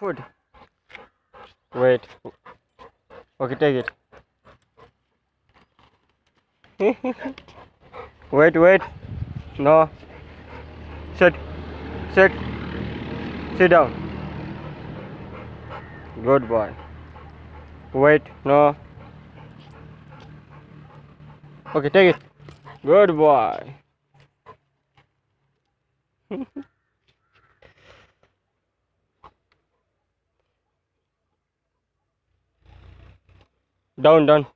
food. Wait. Okay, take it. wait, wait. No. Sit. Sit. Sit down. Good boy. Wait. No. Okay, take it. Good boy. down, down.